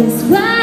This why